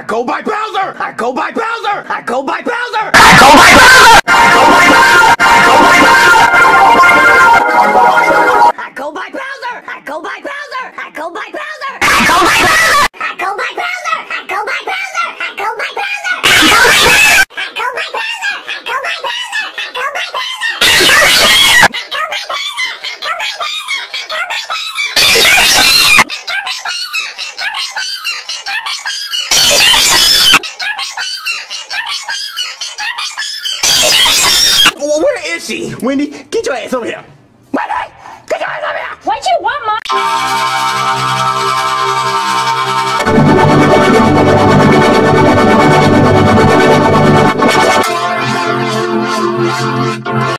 go by Bowser! I go by Bowser! I go by Bowser! I go by Bowser! I go by Bowser! I go by Bowser! I go by Bowser! I go by Bowser! I is she? Wendy, get your ass over here. Wendy, get your ass over here. What you want, Mom?